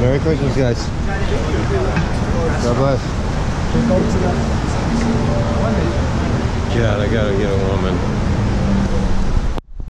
Merry Christmas, guys. God bless. God, I gotta get a woman.